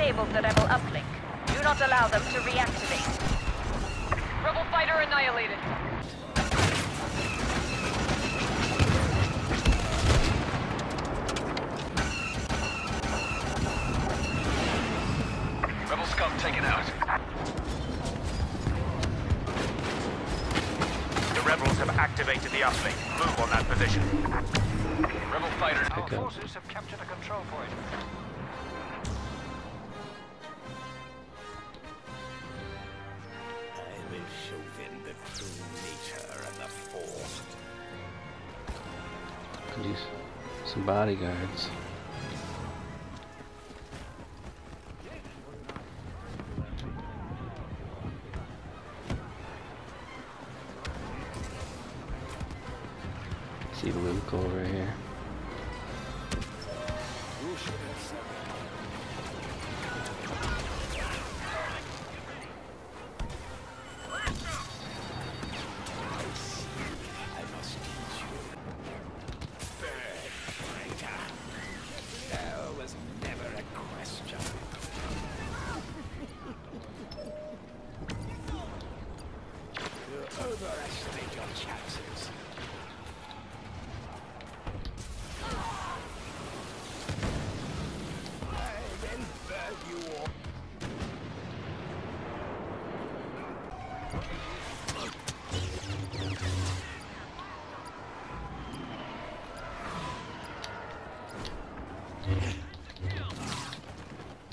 disabled the rebel uplink. Do not allow them to reactivate. Rebel fighter annihilated. Rebel scum taken out. The rebels have activated the uplink. Move on that position. Rebel fighter. Our Pick up. forces have captured a control point. Show them the true nature of the Force. Use some bodyguards. See Luke over here.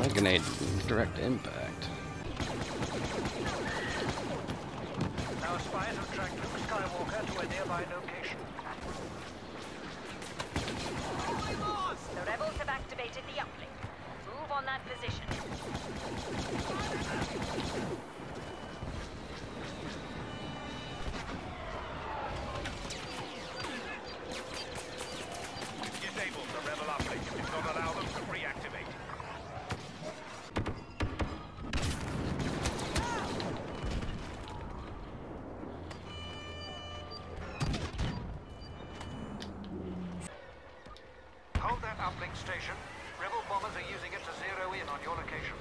That grenade direct impact. Our spies have tracked Luke Skywalker to a nearby location. The rebels have activated the uplink. Move on that position. Disable the rebel uplink. Do not allow uplink station. Rebel bombers are using it to zero in on your location.